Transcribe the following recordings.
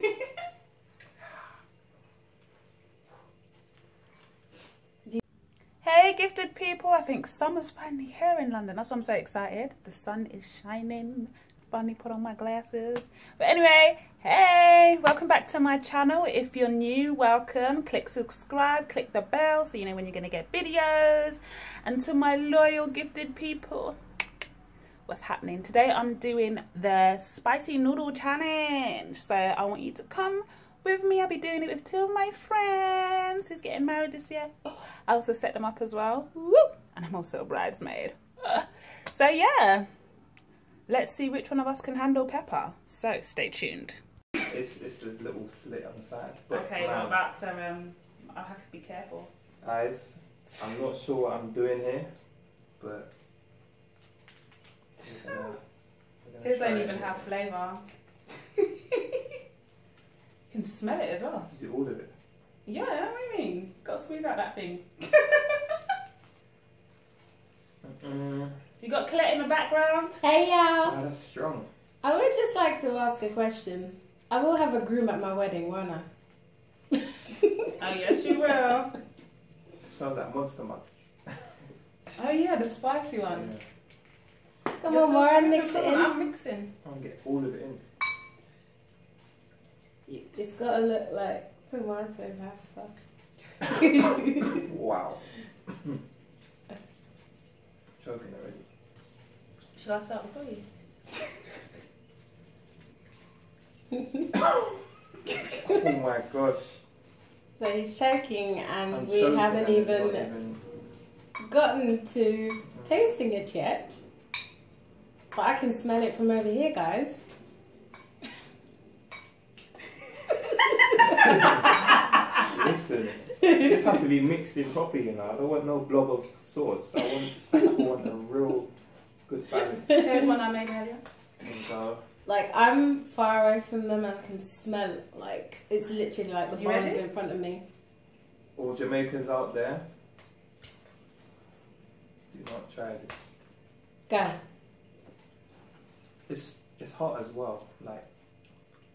Hey, gifted people! I think summer's finally here in London. That's why I'm so excited. The sun is shining. Finally put on my glasses. But anyway, hey! Welcome back to my channel. If you're new, welcome. Click subscribe, click the bell so you know when you're to get videos. And to my loyal gifted people, what's happening? Today I'm doing the spicy noodle challenge. So I want you to come with me. I'll be doing it with two of my friends who's getting married this year. I also set them up as well. Woo! And I'm also a bridesmaid. So yeah, let's see which one of us can handle pepper. So stay tuned. It's it's the little slit on the side. But Okay, man, what about um? I have to be careful. guys? I'm not sure what I'm doing here, but we're gonna, we're gonna His try don't even have flavour. you can smell it as well. Is it all of it? Yeah, what do you mean? Gotta squeeze out that thing. You got Colette in the background? Hey y'all! oh, that's strong. I would just like to ask a question. I will have a groom at my wedding, won't I? Oh yes, you will. It smells like monster munch. Oh yeah, the spicy one. Yeah. Come You're on, still Warren, mix it in. I'm mixing. I'm gonna get all of it in. It's gotta look like tomato pasta. Wow. Choking already. Should I start before you? Oh my gosh. so he's choking, and I'm we choking haven't and even not even. gotten to tasting it yet. But I can smell it from over here, guys. Listen, this has to be mixed in properly, you know. I don't want no blob of sauce. I want, I want a real good balance. Here's one I made earlier. And so, Like I'm far away from them, and I can smell it. Like it's literally like the You bowl's ready? in front of me. all Jamaicans out there, do not try this. Go. It's it's hot as well. Like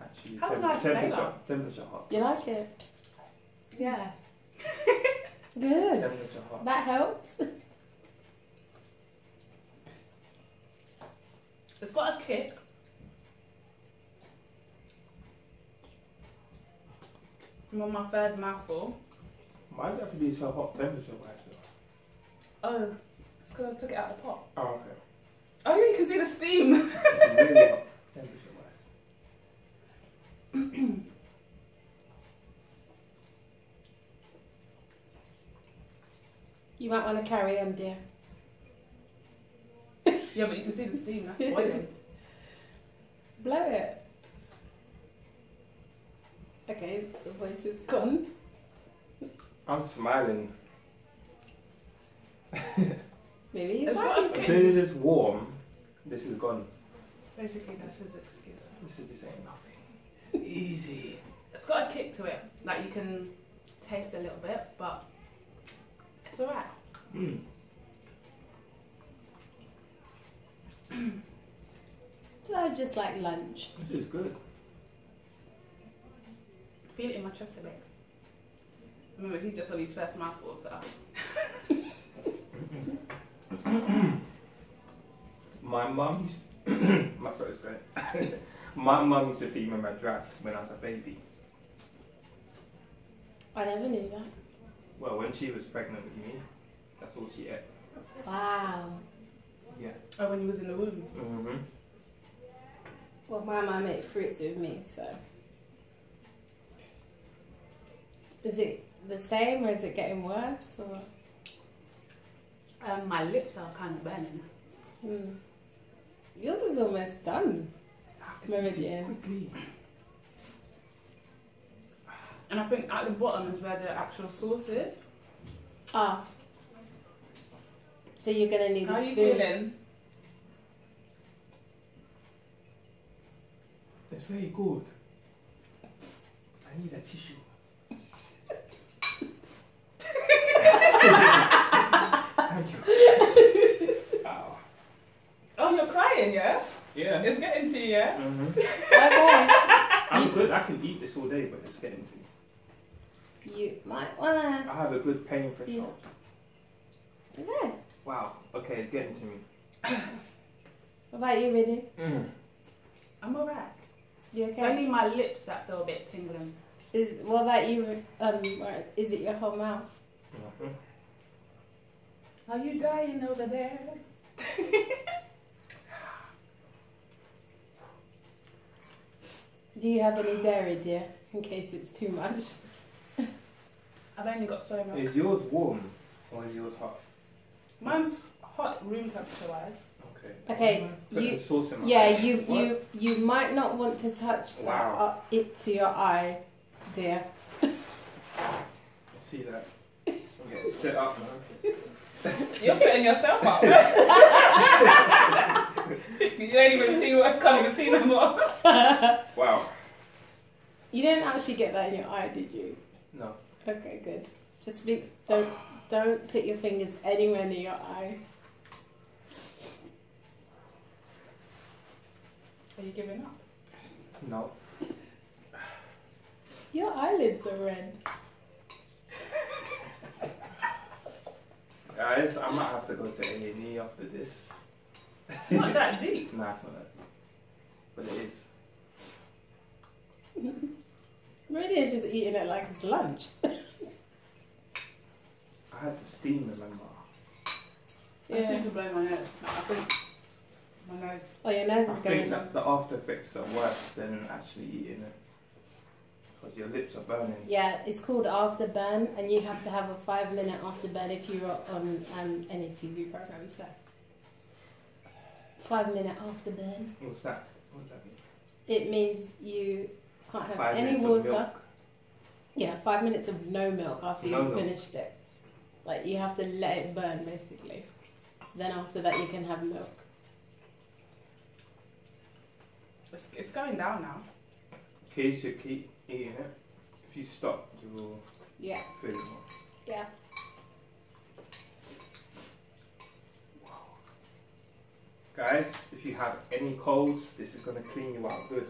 actually, Has a nice temperature flavour. temperature hot. You like it? Yeah. Good. Temperature hot. That helps. It's got a kick. I'm on my third mouthful. Why does it have to be so hot temperature wise? Oh, it's because I took it out of the pot. Oh, okay. Oh yeah, you can see the steam. Really hot temperature wise. You might want to carry on, dear. yeah, but you can see the steam. That's boiling. Blow it. Okay, the voice is gone. I'm smiling. Maybe he's It's happy. As soon as it's warm, this is gone. Basically, that's his excuse. This is this ain't nothing. Easy. It's got a kick to it. Like you can taste a little bit, but it's alright. Mm. So just like lunch. This is good. Feel it in my chest a bit. Remember, he's just on his first mouthful, so. My mum used my throat is going. my mum used to feed me madras when I was a baby. I never knew that. Well, when she was pregnant with me, that's all she ate. Wow. Yeah. Oh, when he was in the womb. Mm-hmm. Well, my mum ate fruits with me, so. Is it the same or is it getting worse? Or? Um, my lips are kind of burning. Hmm. Yours is almost done. Meridian. Quickly. And I think at the bottom is where the actual sauce is. Ah. So you're gonna need How a are you spoon. feeling? It's very good. I need a tissue. Oh, yeah? Yeah. It's getting to you, yeah? Mm-hmm. Okay. I'm good. I can eat this all day, but it's getting to me. You might wanna. I have a good pain threshold. Okay. Wow. Okay, it's getting to me. What about you, Riddy? Mm. I'm alright. You It's okay? only my lips that feel a bit tingling. Is what about you? Um, or is it your whole mouth? Mhm. Are you dying over there? Do you have any dairy, dear? In case it's too much. I've only got soy milk. Is yours warm or is yours hot? Mine's hot room temperature wise. Okay. Okay, Put you- the sauce in my Yeah, eye. you What? you you might not want to touch that, uh, it to your eye, dear. I See that? I'm getting set up now. You're setting yourself up. you don't even see what I can't even see no more. Wow. You didn't actually get that in your eye, did you? No. Okay, good. Just be don't don't put your fingers anywhere near your eye. Are you giving up? No. Your eyelids are red. Guys, I might have to go to A&E after this. It's not that deep. Nah, it's not that. deep. But it is. Really, is just eating it like it's lunch. I had to steam, remember? I just need to blow my nose. I think my nose. Oh, your nose is I is think that the after effects are worse than actually eating it. Because your lips are burning. Yeah, it's called afterburn, and you have to have a five minute afterburn if you're on um, any TV program. So, five minute afterburn. What's that? What does that mean? It means you can't have Five any minutes of water. milk. Yeah, five minutes of no milk after No you've milk. finished it. Like you have to let it burn basically. Then after that you can have milk. It's, it's going down now. Okay, you should keep eating it. If you stop, you will Yeah, feel it more. yeah. Guys, if you have any colds, this is going to clean you out good.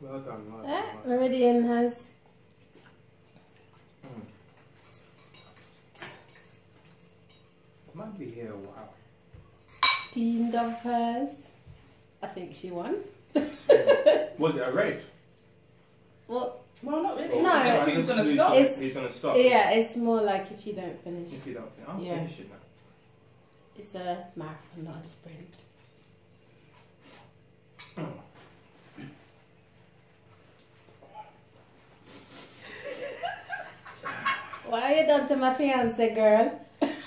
Well done, well Eh, done. well. Meridian has Mm. Might be here a while. cleaned off hers. I think she won. Was it a race? Well, Well, not really. Or No. was it Just like who's this gonna stop? It's- He's going to stop. yeah, it's more like if you don't finish. If you don't, finish, I'll Yeah. finish it now. It's a marathon, not a sprint. Why are you done to my fiance, girl?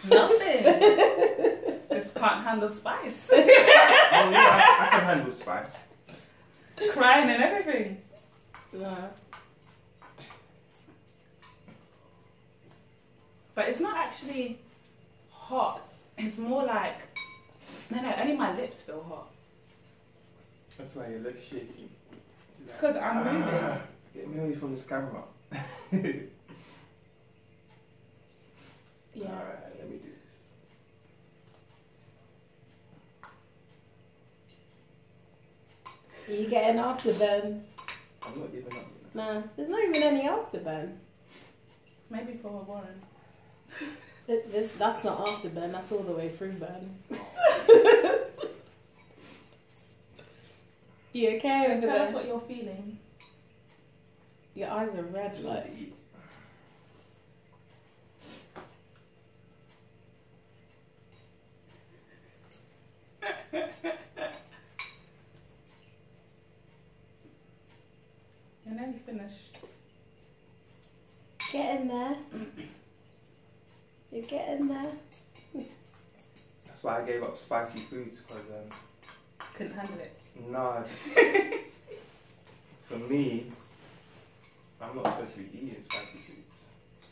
Nothing. Just can't handle spice. Oh yeah, I, I can handle spice. Crying and everything. No. But it's not actually hot. It's more like no, no. Only my lips feel hot. That's why you look shaky. It's because I'm moving. "Ah, Get me away from this camera. Yeah. Alright, let me do this. Are you getting afterburn? I'm not giving up. No, there's not even any afterburn. Maybe for Warren. Th- This, that's not afterburn, that's all the way through burn. you okay So over tell us what you're feeling. Your eyes are red, like. need to eat. You're nearly finished. Get in there. You're getting there. That's why I gave up spicy foods because um, Couldn't handle it. no, for me, I'm not supposed to be eating spicy foods.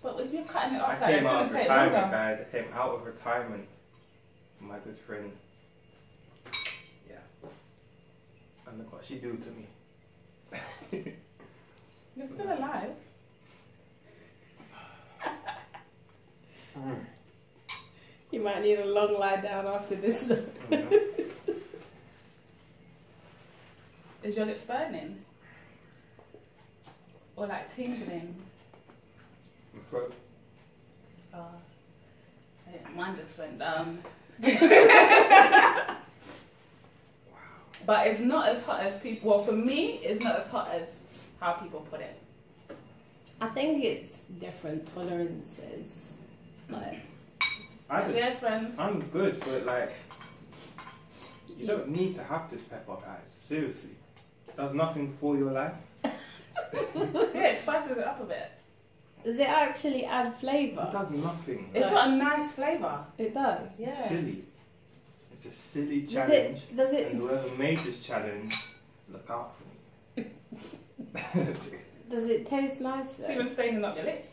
But if you're cutting it I off, like, came out of retirement, longer. guys. I came out of retirement. My good friend. Yeah. And look what she do to me. You're still alive. You're You might need a long lie down after this. Yeah. Is your lips burning? Or like tingling? My throat. Oh, yeah, mine just went down. but it's not as hot as people. Well, for me, it's not as hot as how people put it. I think it's different tolerances. Like, I My just, dear friends, I'm good, but like, you don't need to have this pepper, guys. Seriously, it does nothing for your life. yeah, it spices it up a bit. does it actually add flavour? It does nothing. It's got a nice flavour. It does. Yeah. Silly. It's a silly challenge. Does challenge, it? Does it? and whoever made this challenge, look out for me. Does it taste nice It's though? even staining up your lips.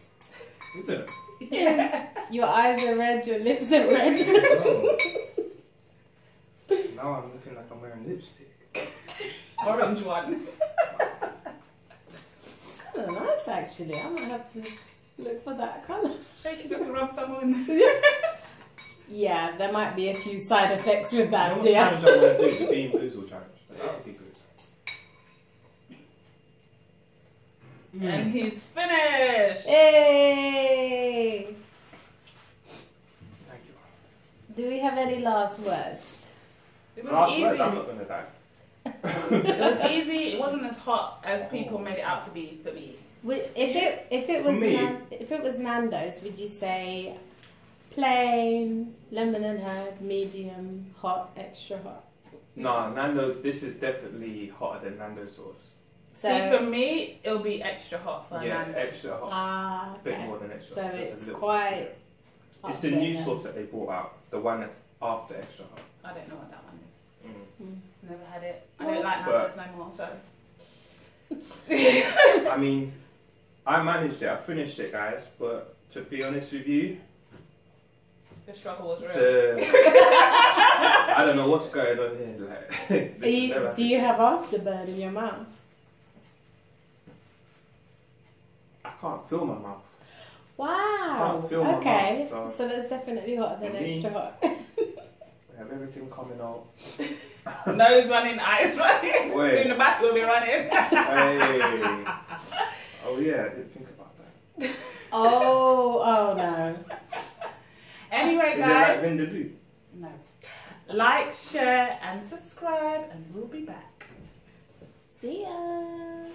Is it? Yes. Your eyes are red. Your lips are oh, red. No. now I'm looking like I'm wearing lipstick. Orange one. Kinda nice actually. I might have to look for that colour. They can just rub some on. Yeah, there might be a few side effects with You know that, what yeah. challenge I want to do? The Bean Boozle challenge. That would be good. And he's finished. Hey! Thank you. Do we have any last words? It was Last easy. words, I'm not gonna die. It was easy. It wasn't as hot as people made it out to be for me. Wi- If it if it was For me- Nan- if it was Nando's, would you say plain, lemon and herb, medium, hot, extra hot? Nah, Nando's. This is definitely hotter than Nando's sauce. So See, for me, it'll be extra hot for yeah, Nando. extra hot. ah, A bit okay. more than extra. So hot, just a it's little. quite. It's the there new then. sauce that they brought out. The one that's after extra hot. I don't know what that one is. Mm. Never had it. I Well, don't like but- Nando's no more, so. I mean, I managed it. I finished it, guys. But to be honest with you, The struggle was real. the I don't know what's going on here. Like, this Are you, never do you have afterburn in your mouth? I can't feel my mouth. Wow. Can't feel my okay. mouth, so. so- that's definitely hotter than For me- extra hot. we have everything coming out. Nose running, eyes running. Wait. Soon the battery will be running. hey. Oh yeah, I didn't think about that. oh, oh no. anyway, Is it like guys. No. Like, share, and subscribe, and we'll be back. See ya.